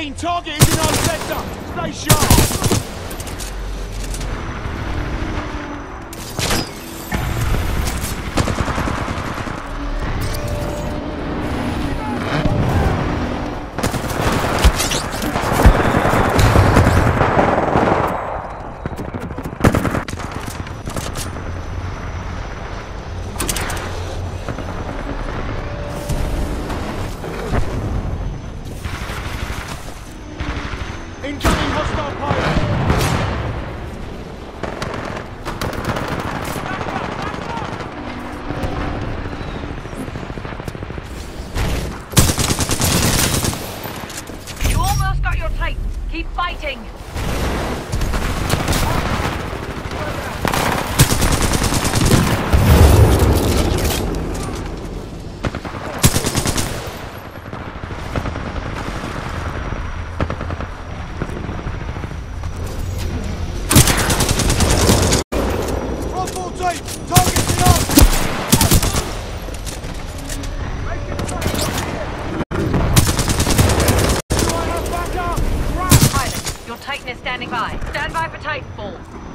Unseen target is in our sector. Stay sharp. Titan is standing by. Stand by for Titanfall.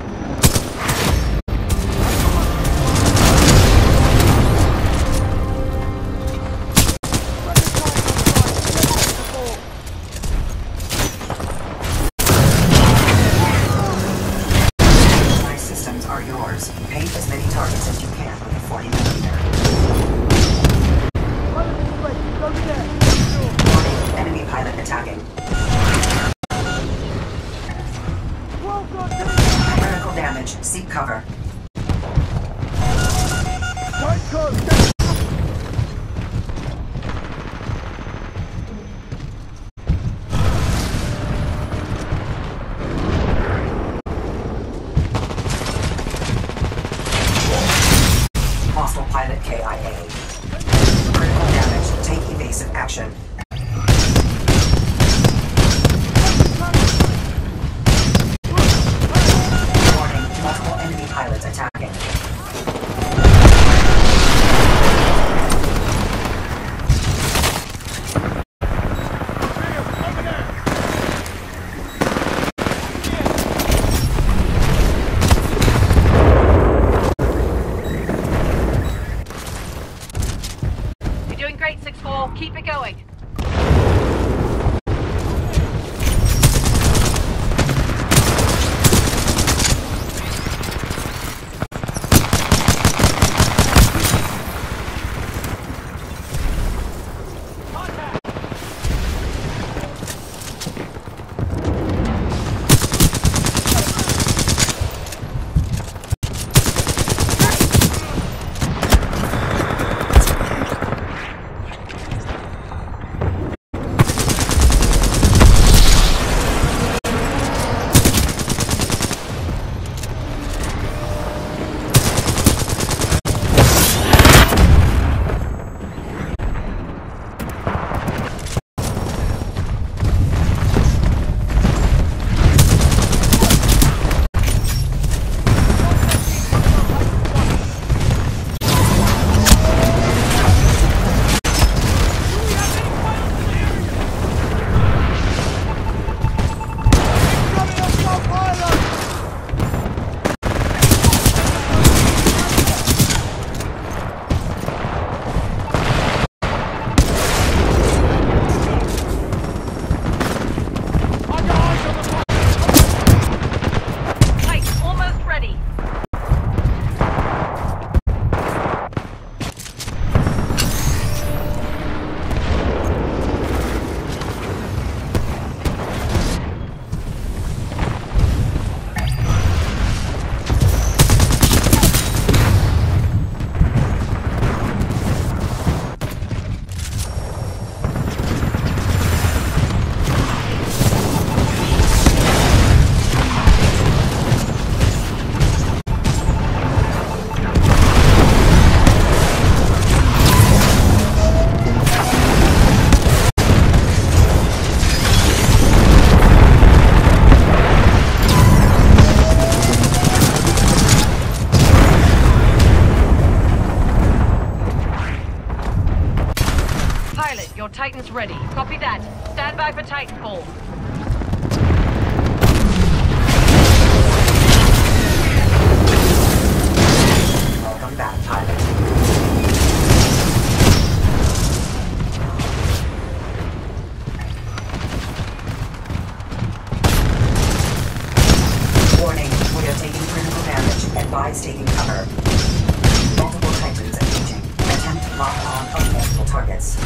targets.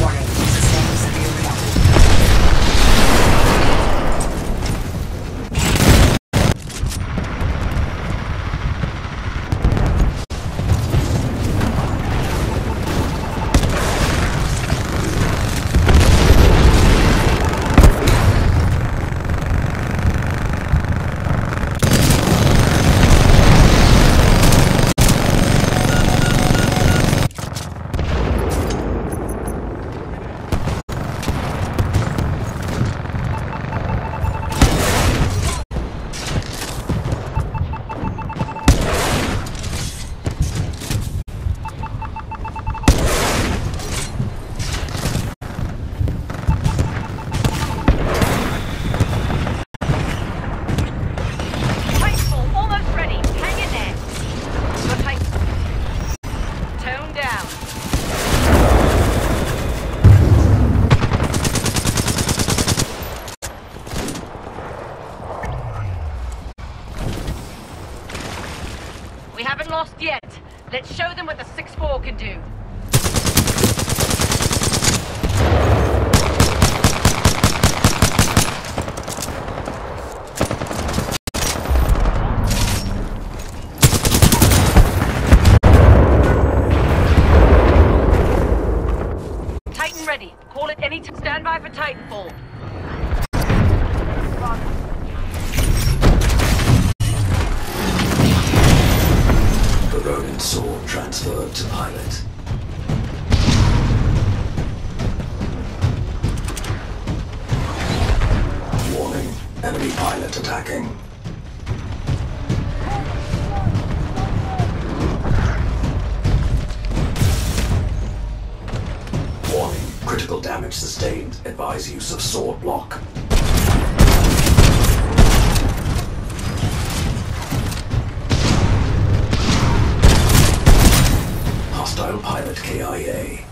Warning. lost yet. Let's show them what the 6-4 can do. autopilot KIA.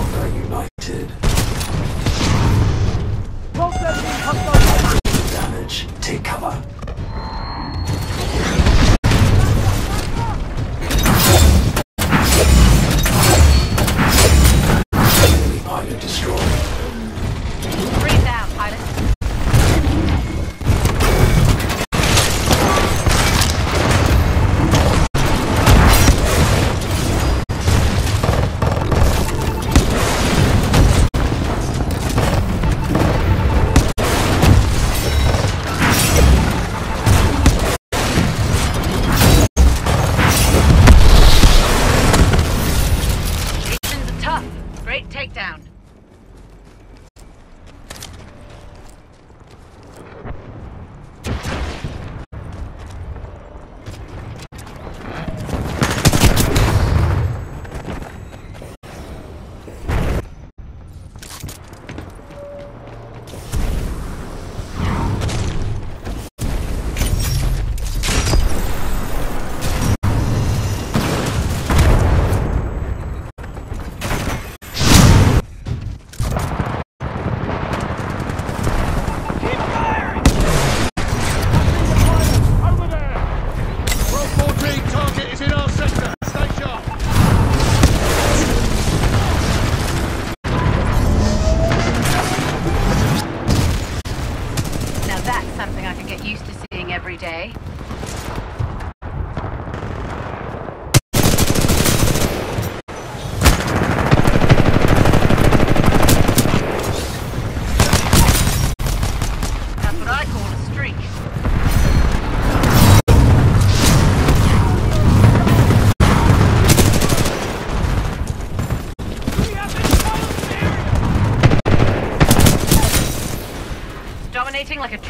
We are Dominating like a